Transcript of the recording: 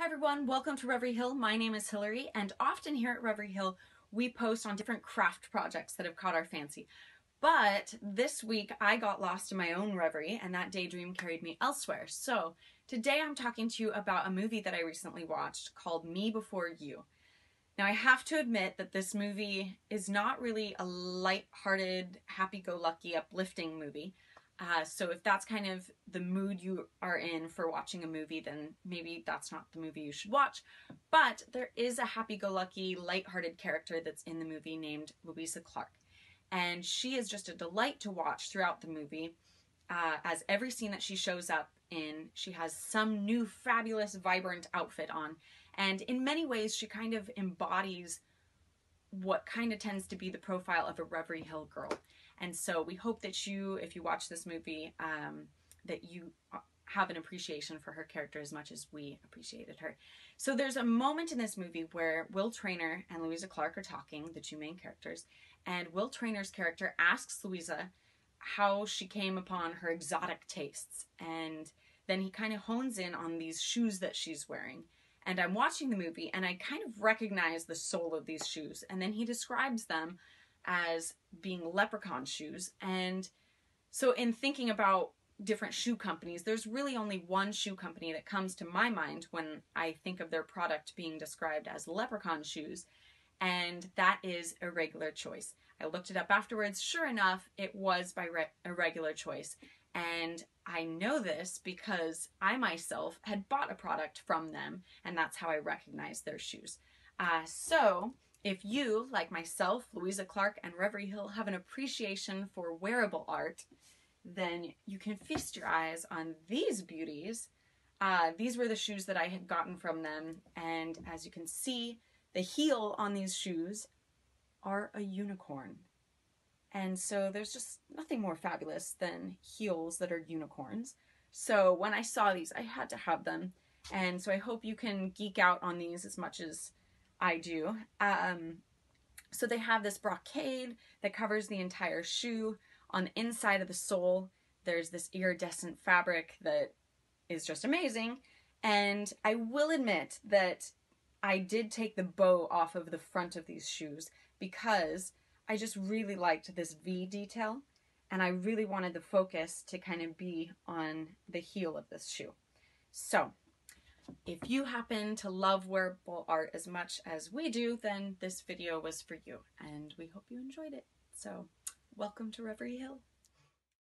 Hi everyone, welcome to Reverie Hill. My name is Hillary and often here at Reverie Hill we post on different craft projects that have caught our fancy. But this week I got lost in my own reverie and that daydream carried me elsewhere. So today I'm talking to you about a movie that I recently watched called Me Before You. Now I have to admit that this movie is not really a light-hearted, happy-go-lucky, uplifting movie. Uh, so if that's kind of the mood you are in for watching a movie, then maybe that's not the movie you should watch. But there is a happy-go-lucky, light-hearted character that's in the movie named Louisa Clark. And she is just a delight to watch throughout the movie. Uh, as every scene that she shows up in, she has some new fabulous, vibrant outfit on. And in many ways, she kind of embodies what kind of tends to be the profile of a Reverie Hill girl. And so we hope that you, if you watch this movie, um, that you uh, have an appreciation for her character as much as we appreciated her. So there's a moment in this movie where Will Traynor and Louisa Clark are talking, the two main characters, and Will Traynor's character asks Louisa how she came upon her exotic tastes. And then he kind of hones in on these shoes that she's wearing. And I'm watching the movie and I kind of recognize the sole of these shoes. And then he describes them as being leprechaun shoes. And so in thinking about different shoe companies, there's really only one shoe company that comes to my mind when I think of their product being described as leprechaun shoes, and that is Irregular Choice. I looked it up afterwards. Sure enough, it was by Re Irregular Choice. And I know this because I myself had bought a product from them, and that's how I recognized their shoes. Uh, so if you, like myself, Louisa Clark, and Reverie Hill, have an appreciation for wearable art, then you can feast your eyes on these beauties. Uh, these were the shoes that I had gotten from them, and as you can see, the heel on these shoes are a unicorn. And so there's just nothing more fabulous than heels that are unicorns. So when I saw these, I had to have them. And so I hope you can geek out on these as much as I do. Um, so they have this brocade that covers the entire shoe. On the inside of the sole, there's this iridescent fabric that is just amazing. And I will admit that I did take the bow off of the front of these shoes because I just really liked this V detail and I really wanted the focus to kind of be on the heel of this shoe. So if you happen to love wearable art as much as we do, then this video was for you, and we hope you enjoyed it. So, welcome to Reverie Hill.